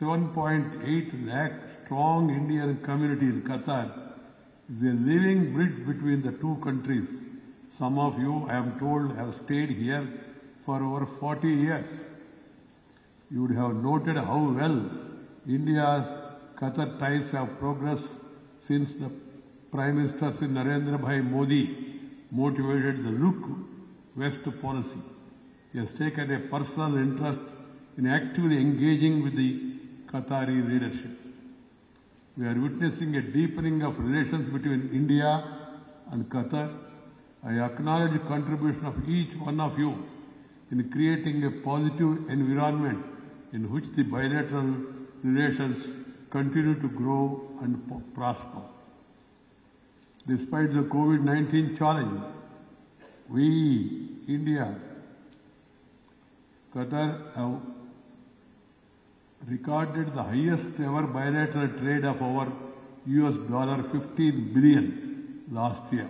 7.8 lakh strong Indian community in Qatar is a living bridge between the two countries. Some of you, I am told, have stayed here for over 40 years. You would have noted how well India's Qatar ties have progressed since the Prime Minister Narendra Bhai Modi motivated the Look West policy. He has taken a personal interest in actively engaging with the Qatari leadership. We are witnessing a deepening of relations between India and Qatar. I acknowledge the contribution of each one of you in creating a positive environment in which the bilateral relations continue to grow and prosper. Despite the COVID-19 challenge, we, India, Qatar have recorded the highest ever bilateral trade of over US dollar 15 billion last year.